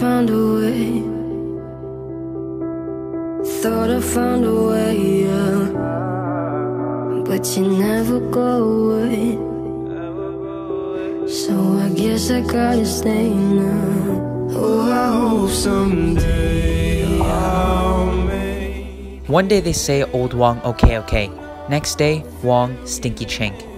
found a way. Thought I found a way, yeah. But you never go away. So I guess I gotta stay now. Oh, I hope someday I'll make. One day they say old Wong okay okay. Next day, Wong stinky chink.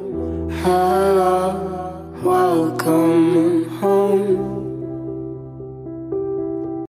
Hello, welcome.